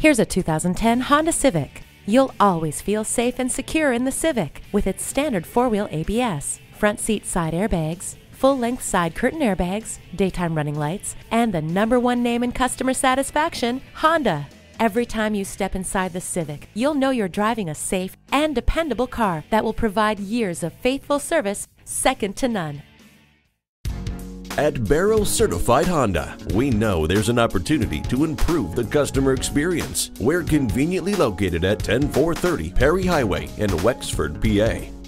Here's a 2010 Honda Civic. You'll always feel safe and secure in the Civic with its standard four-wheel ABS, front seat side airbags, full-length side curtain airbags, daytime running lights, and the number one name in customer satisfaction, Honda. Every time you step inside the Civic, you'll know you're driving a safe and dependable car that will provide years of faithful service second to none. At Baierl Certified Honda, we know there's an opportunity to improve the customer experience. We're conveniently located at 10430 Perry Highway in Wexford, PA.